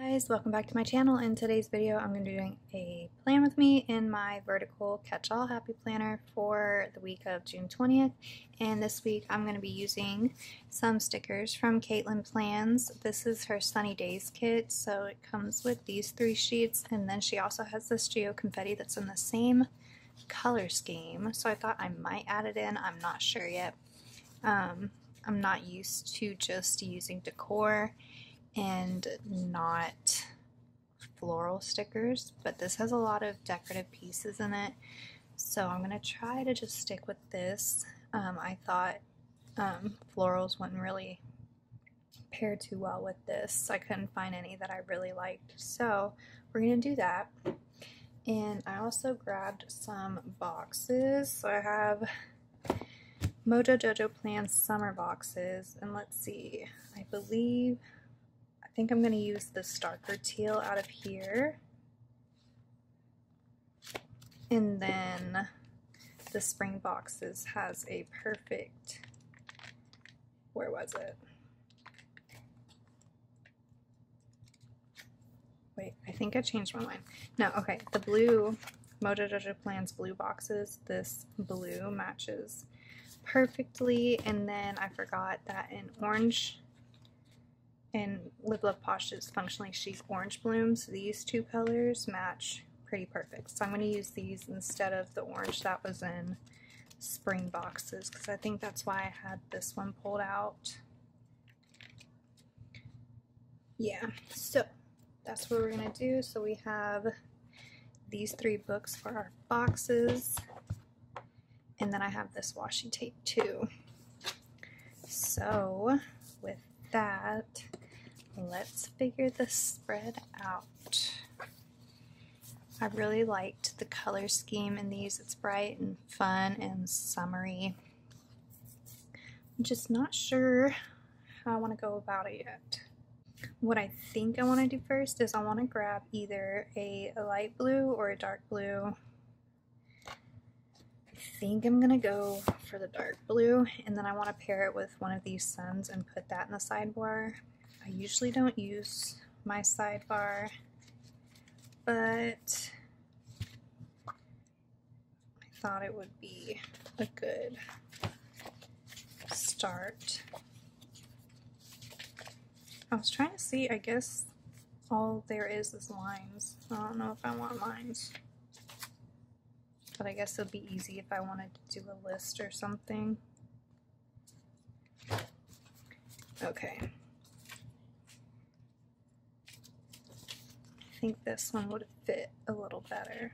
guys, welcome back to my channel. In today's video, I'm going to be doing a plan with me in my vertical catch-all happy planner for the week of June 20th. And this week, I'm going to be using some stickers from Katelyn Plans. This is her Sunny Days kit, so it comes with these three sheets, and then she also has this Geo Confetti that's in the same color scheme. So I thought I might add it in. I'm not sure yet. Um, I'm not used to just using decor and not floral stickers, but this has a lot of decorative pieces in it. So I'm going to try to just stick with this. Um, I thought um, florals wouldn't really pair too well with this. I couldn't find any that I really liked. So we're going to do that. And I also grabbed some boxes. So I have Mojo Jojo Plans summer boxes. And let's see, I believe think I'm going to use this darker teal out of here. And then the spring boxes has a perfect, where was it? Wait, I think I changed my mind. No, okay, the blue, Mojo Jojo Plans blue boxes, this blue matches perfectly. And then I forgot that in orange and Live Love Posh's Functionally Chic Orange Blooms, these two colors match pretty perfect. So I'm going to use these instead of the orange that was in spring boxes because I think that's why I had this one pulled out. Yeah, so that's what we're going to do. So we have these three books for our boxes and then I have this washi tape too. So with that, let's figure the spread out. I really liked the color scheme in these. It's bright and fun and summery. I'm just not sure how I want to go about it yet. What I think I want to do first is I want to grab either a, light blue or a dark blue. I think I'm going to go for the dark blue and then I want to pair it with one of these suns and put that in the sidebar. I usually don't use my sidebar, but I thought it would be a good start. I was trying to see, I guess all there is is lines. I don't know if I want lines. But I guess it would be easy if I wanted to do a list or something. Okay. Think this one would fit a little better.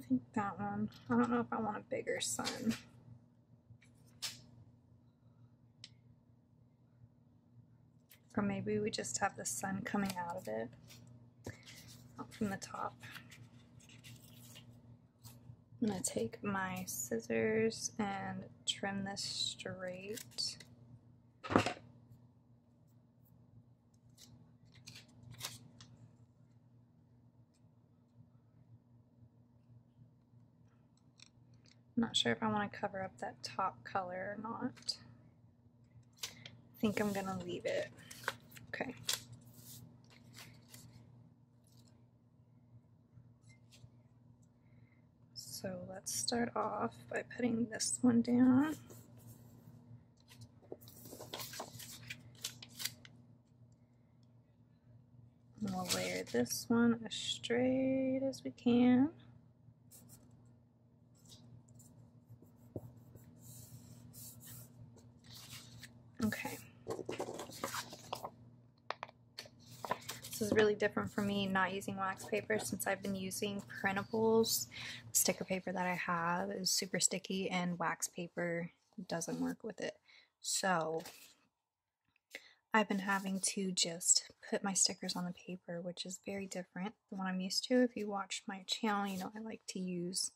I think that one. I don't know if I want a bigger sun. Maybe we just have the sun coming out of it, out from the top. I'm going to take my scissors and trim this straight. I'm not sure if I want to cover up that top color or not. I think I'm going to leave it. Okay. So let's start off by putting this one down. we'll layer this one as straight as we can. Okay. Is really different for me not using wax paper since I've been using printables. The sticker paper that I have is super sticky and wax paper doesn't work with it. So I've been having to just put my stickers on the paper, which is very different than what I'm used to. If you watch my channel, you know I like to use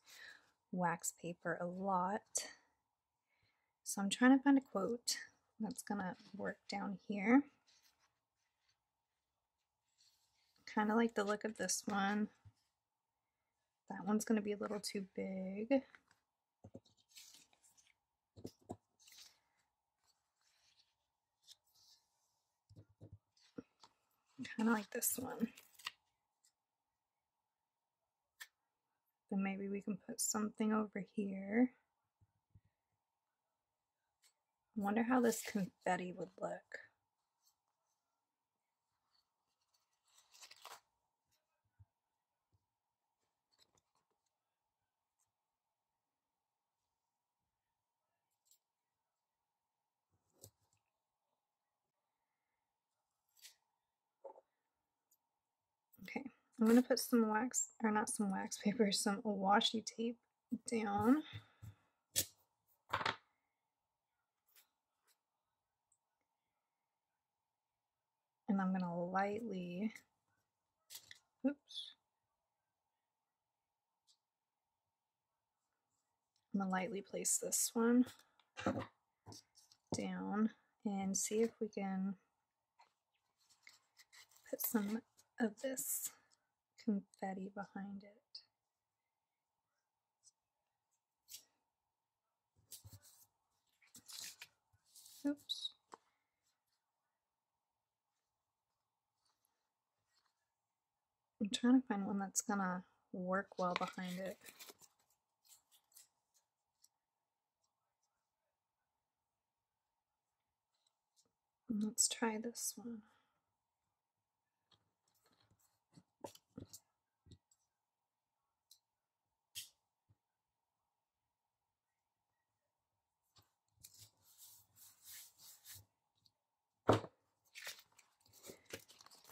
wax paper a lot. So I'm trying to find a quote that's going to work down here. Kind of like the look of this one. That one's going to be a little too big. Kind of like this one. Then maybe we can put something over here. I wonder how this confetti would look. Okay, I'm going to put some wax, or not some wax paper, some washi tape down. And I'm going to lightly, oops, I'm going to lightly place this one down and see if we can put some of this confetti behind it. Oops. I'm trying to find one that's gonna work well behind it. Let's try this one.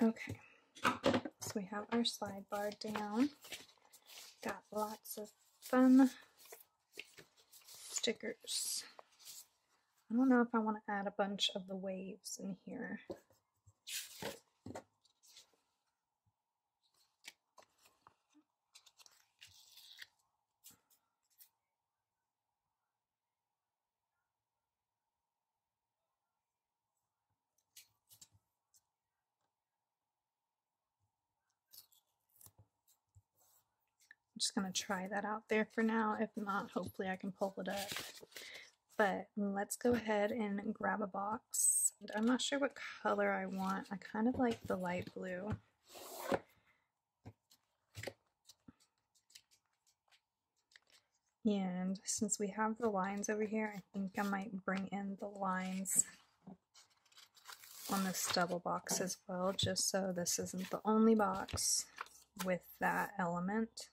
Okay, so we have our slide bar down. Got lots of fun stickers. I don't know if I want to add a bunch of the waves in here. Going to try that out there for now. If not, hopefully I can pull it up. But let's go ahead and grab a box. I'm not sure what color I want. I kind of like the light blue. And since we have the lines over here, I think I might bring in the lines on this double box as well, just so this isn't the only box with that element.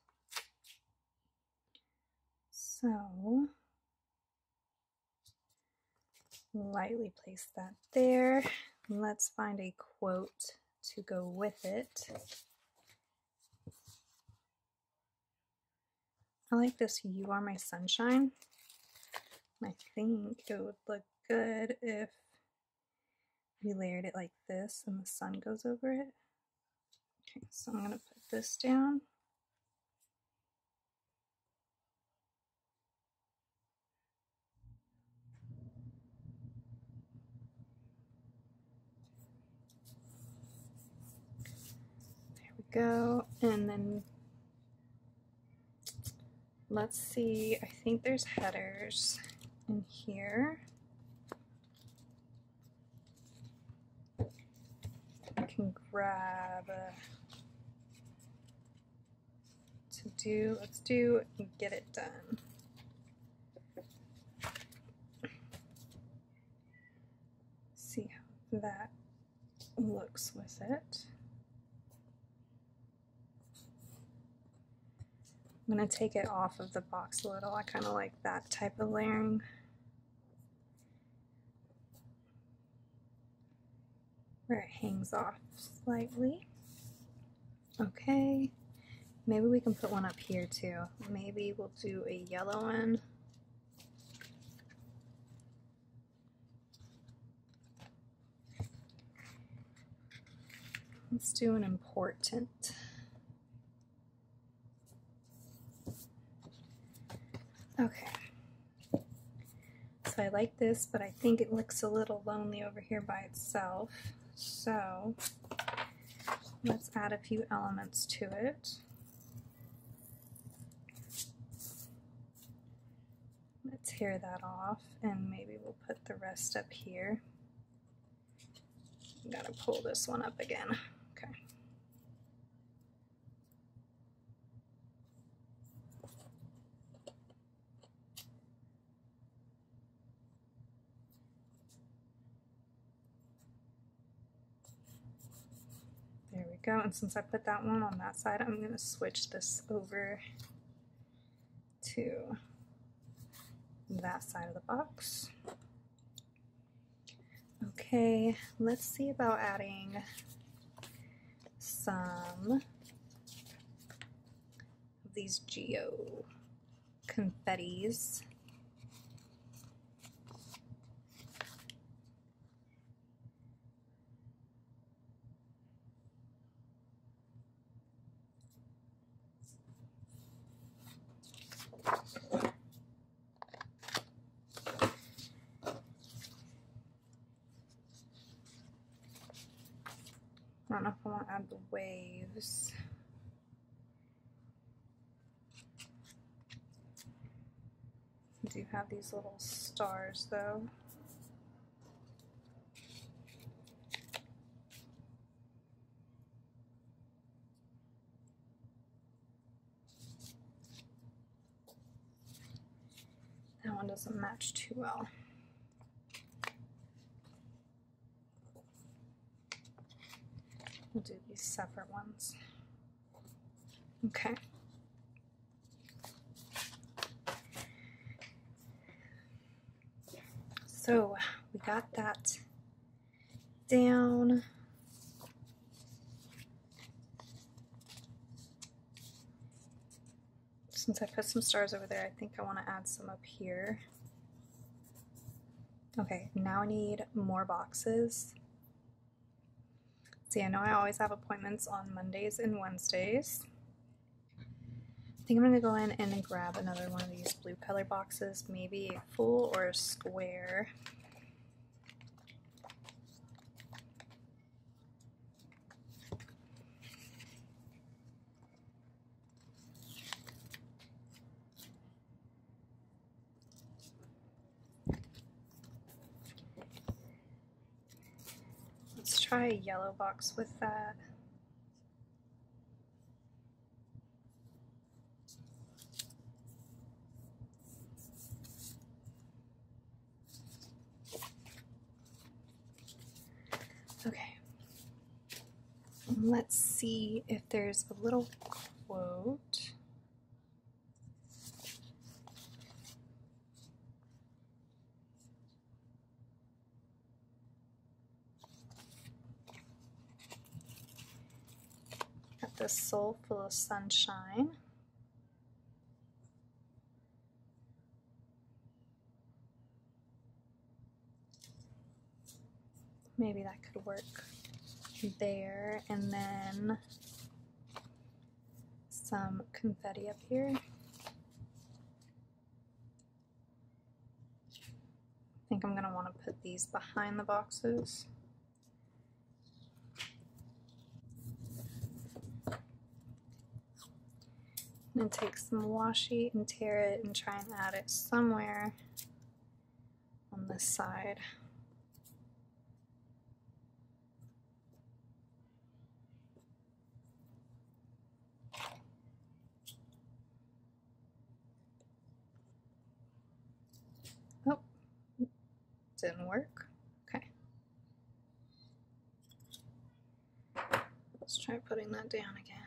So lightly place that there. Let's find a quote to go with it. I like this You Are My Sunshine. I think it would look good if we layered it like this and the sun goes over it. Okay, so I'm going to put this down. Go. And then let's see, I think there's headers in here. I can grab to do, let's do and get it done. See how that looks with it. I'm going to take it off of the box a little. I kind of like that type of layering. Where it hangs off slightly. Okay, maybe we can put one up here too. Maybe we'll do a yellow one. Let's do an important. Okay. So I like this, but I think it looks a little lonely over here by itself. So let's add a few elements to it. Let's tear that off and maybe we'll put the rest up here. Gotta pull this one up again. Go. And since I put that one on that side, I'm going to switch this over to that side of the box. Okay, let's see about adding some of these Geo confettis. I don't know if I want to add the waves. I do have these little stars though. That one doesn't match too well. We'll do these separate ones. Okay. So we got that down. Since I put some stars over there, I think I want to add some up here. Okay, now I need more boxes. See, I know I always have appointments on Mondays and Wednesdays. I think I'm going to go in and grab another one of these blue color boxes, maybe a full or a square. Let's try a yellow box with that. Okay. Let's see if there's a little quote. This soul full of sunshine. Maybe that could work there. And then some confetti up here. I think I'm going to want to put these behind the boxes. And take some washi and tear it and try and add it somewhere on this side. Oh, didn't work. Okay. Let's try putting that down again.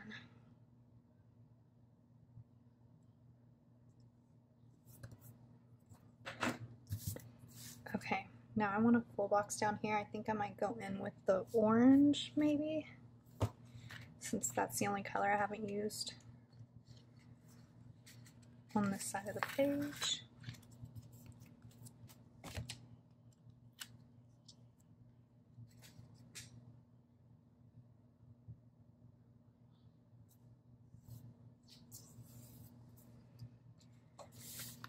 Okay, now I want a full box down here. I think I might go in with the orange, maybe, since that's the only color I haven't used on this side of the page.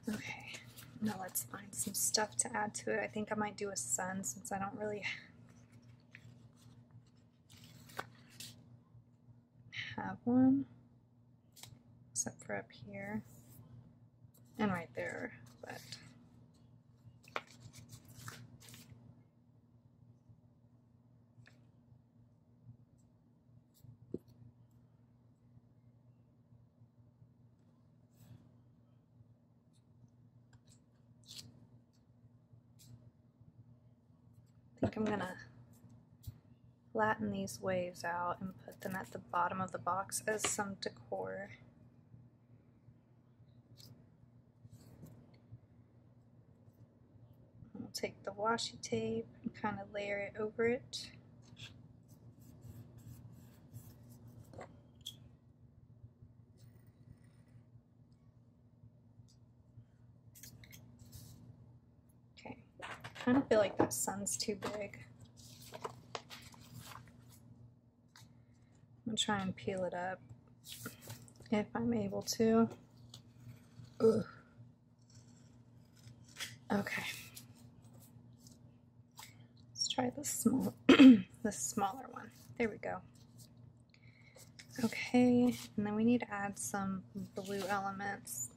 Okay, Now let's find some stuff to add to it. I think I might do a sun since I don't really have one. Except for up here. And right there, but I think I'm gonna flatten these waves out and put them at the bottom of the box as some decor. I'll take the washi tape and kind of layer it over it. Kind of feel like that sun's too big. I'm gonna try and peel it up if I'm able to. Ugh. Okay. Let's try the small, the smaller one. There we go. Okay, and then we need to add some blue elements.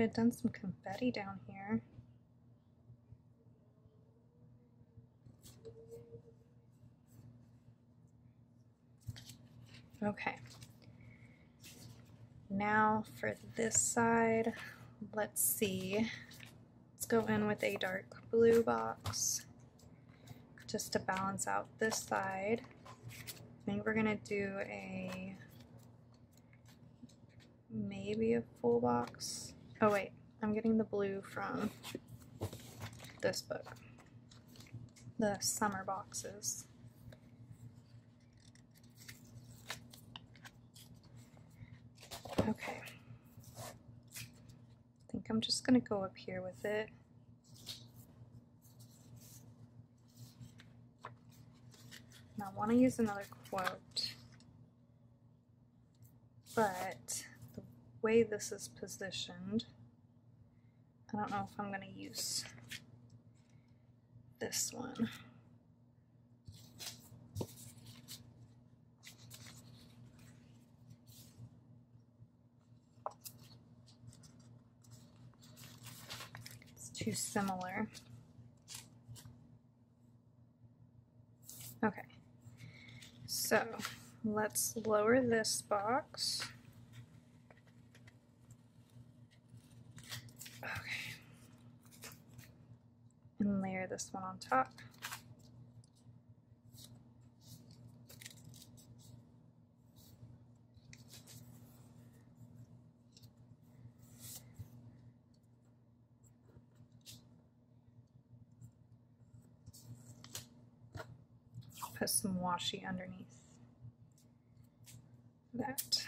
Could have done some confetti down here. Okay. Now for this side, let's see. Let's go in with a dark blue box just to balance out this side. I think we're gonna do a maybe a full box. Oh wait, I'm getting the blue from this book. The summer boxes. Okay. I think I'm just gonna go up here with it. Now I want to use another quote, but way this is positioned, I don't know if I'm going to use this one. It's too similar. Okay, so let's lower this box. and layer this one on top. Put some washi underneath that.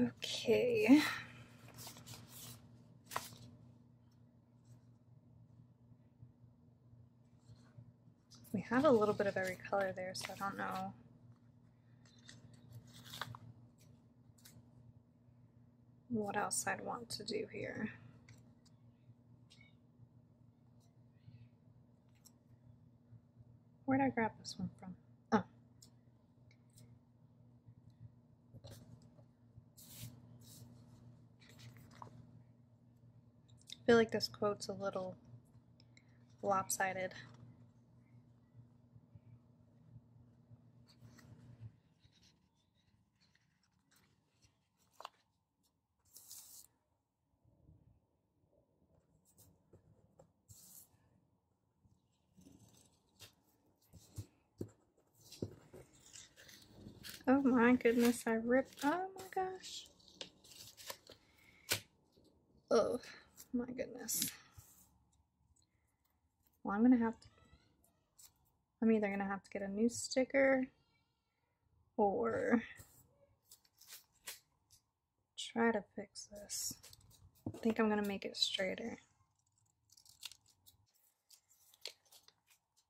Okay. We have a little bit of every color there, so I don't know. what else I'd want to do here. Where'd I grab this one from? Oh. I feel like this quote's a little lopsided. Oh my goodness, I ripped. Oh my gosh. Oh my goodness. Well, I'm gonna have to. I'm either gonna have to get a new sticker or try to fix this. I think I'm gonna make it straighter.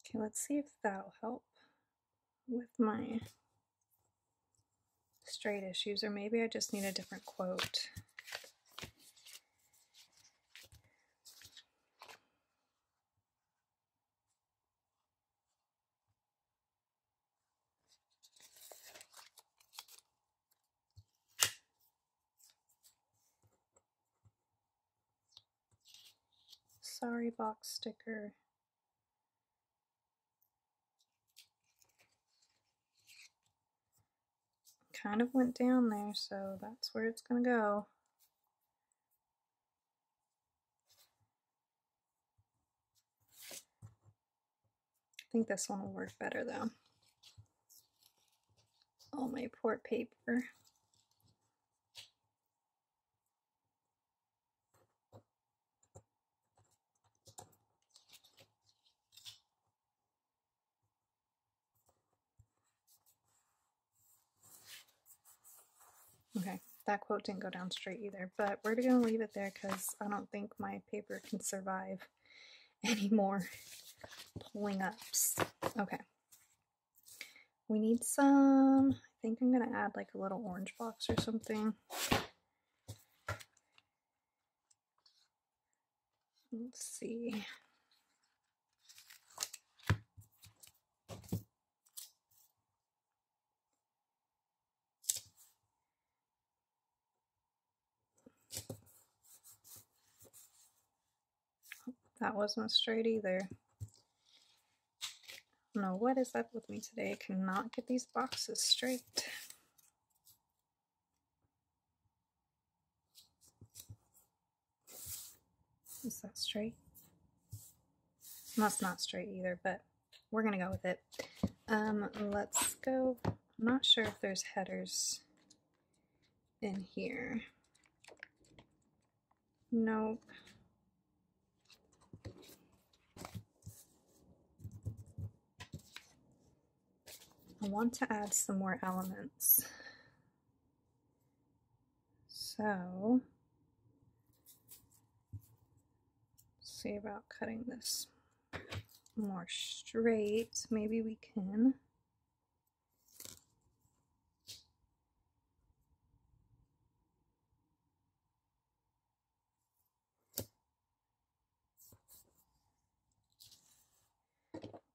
Okay, let's see if that'll help with my straight issues, or maybe I just need a different quote. Sorry box sticker. Kind of went down there, so that's where it's going to go. I think this one will work better though. All my port paper. Okay, that quote didn't go down straight either, but we're going to leave it there because I don't think my paper can survive any more pulling ups. Okay. We need some, I think I'm going to add like a little orange box or something. Let's see. That wasn't straight either. No, what is up with me today? I cannot get these boxes straight. Is that straight? That's not straight either, but we're gonna go with it. Um, let's go. I'm not sure if there's headers in here. Nope. I want to add some more elements. So, see about cutting this more straight. Maybe we can.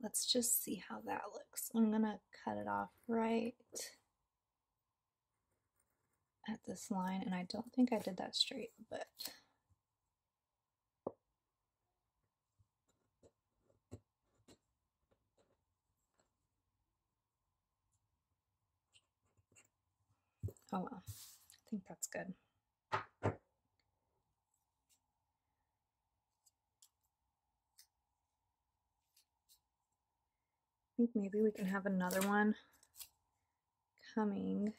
Let's just see how that looks. I'm gonna cut it off right at this line, and I don't think I did that straight, but oh well, I think that's good. Think maybe we can have another one coming.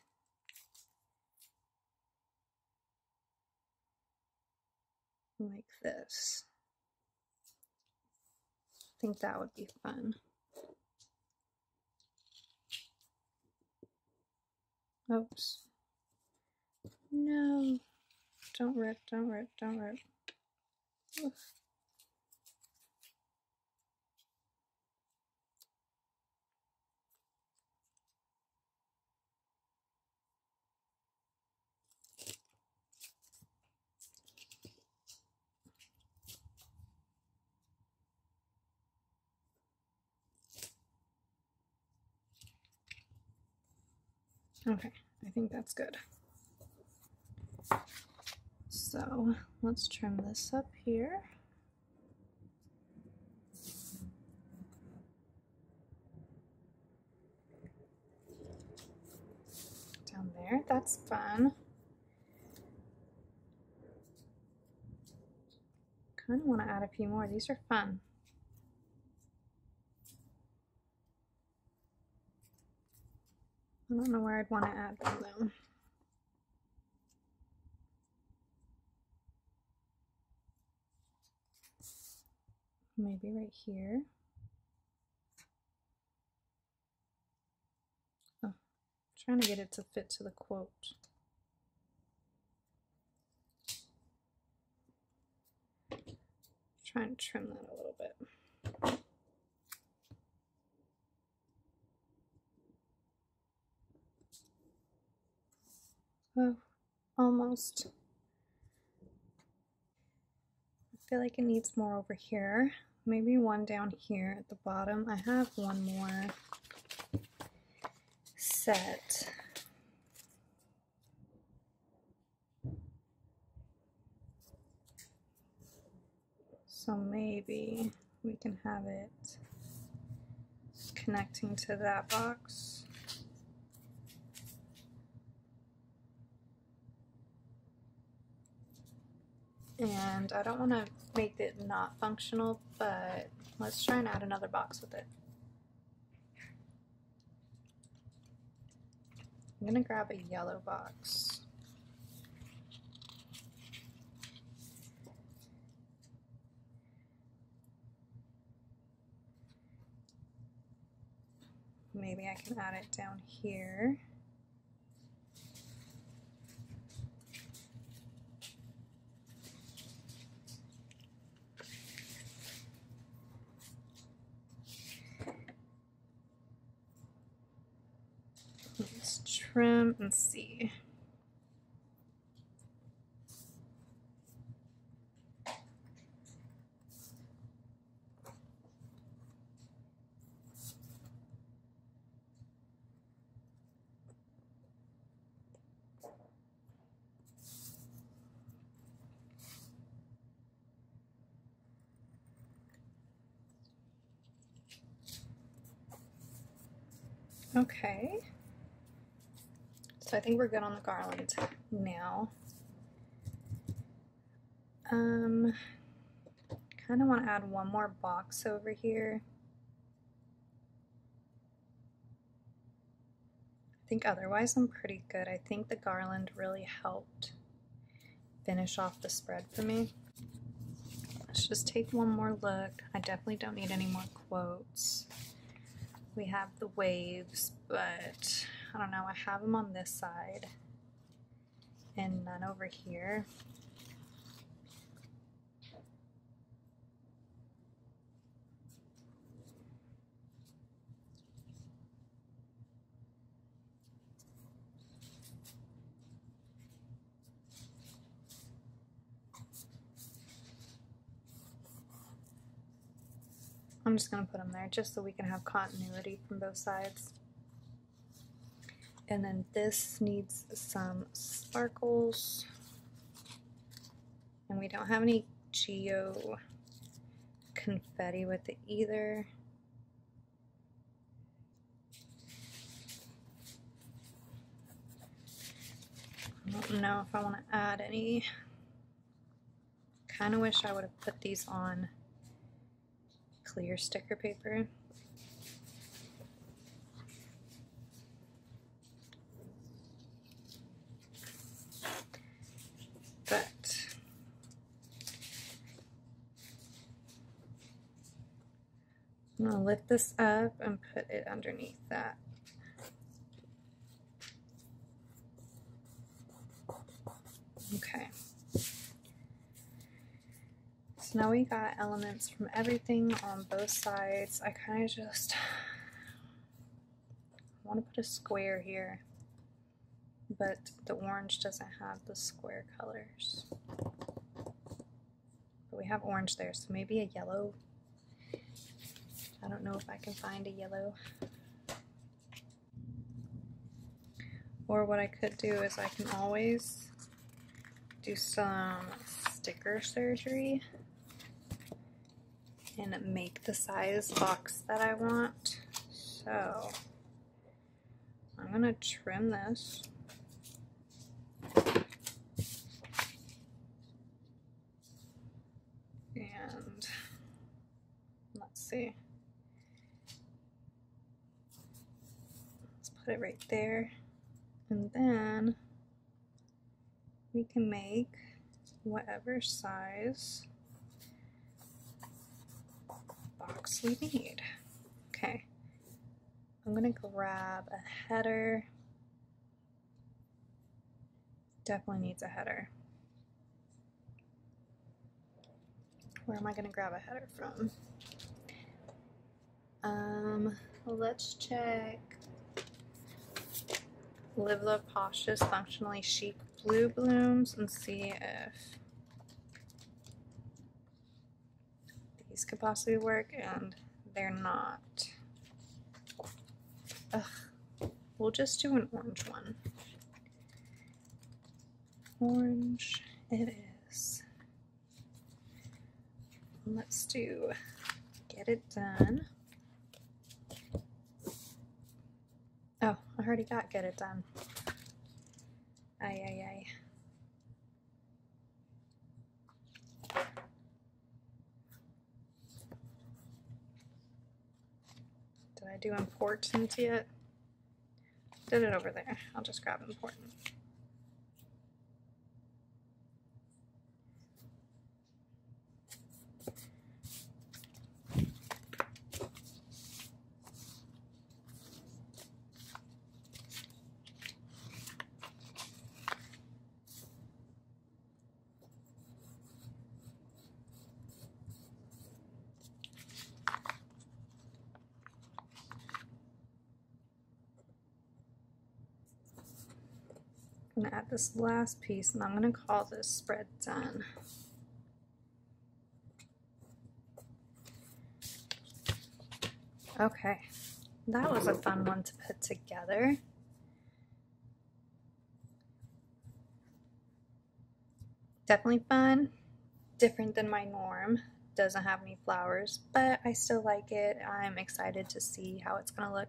Like this. I think that would be fun. Oops. No. Don't rip, don't rip, don't rip. Oof. Okay, I think that's good. So let's trim this up here. Down there, that's fun. Kind of want to add a few more. These are fun. Don't know where I'd want to add them though. Maybe right here. Oh, trying to get it to fit to the quote. Try and trim that a little bit. Oh, almost. I feel like it needs more over here. Maybe one down here at the bottom. I have one more set. So maybe we can have it connecting to that box. And I don't want to make it not functional, but let's try and add another box with it. I'm going to grab a yellow box. Maybe I can add it down here. Let's trim and see. Okay. So I think we're good on the garland now. Um, kind of want to add one more box over here. I think otherwise I'm pretty good. I think the garland really helped finish off the spread for me. Let's just take one more look. I definitely don't need any more quotes. We have the waves, but I don't know, I have them on this side and none over here. I'm just going to put them there just so we can have continuity from both sides. And then this needs some sparkles. And we don't have any Geo confetti with it either. I don't know if I want to add any. Kind of wish I would have put these on clear sticker paper. But I'm going to lift this up and put it underneath that. Okay. So now we got elements from everything on both sides. I kind of just want to put a square here, but the orange doesn't have the square colors. But we have orange there, so maybe a yellow. I don't know if I can find a yellow. Or what I could do is I can always do some sticker surgery make the size box that I want. So I'm gonna trim this. And let's see. Let's put it right there. And then we can make whatever size box we need. Okay, I'm gonna grab a header. Definitely needs a header. Where am I gonna grab a header from? Um, let's check Live the Posh's Functionally Chic Blue Blooms and see if these could possibly work and they're not. Ugh. We'll just do an orange one. Orange it is. Let's do get it done. Oh, I already got get it done. Ay, ay, ay. I do important yet? Did it over there. I'll just grab important. I'm gonna add this last piece and I'm gonna call this spread done. Okay, that was a fun one to put together. Definitely fun, different than my norm. Doesn't have any flowers, but I still like it. I'm excited to see how it's gonna look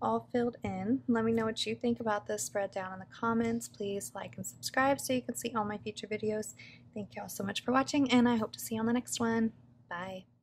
all filled in. Let me know what you think about this spread down in the comments. Please like and subscribe so you can see all my future videos. Thank you all so much for watching, and I hope to see you on the next one. Bye.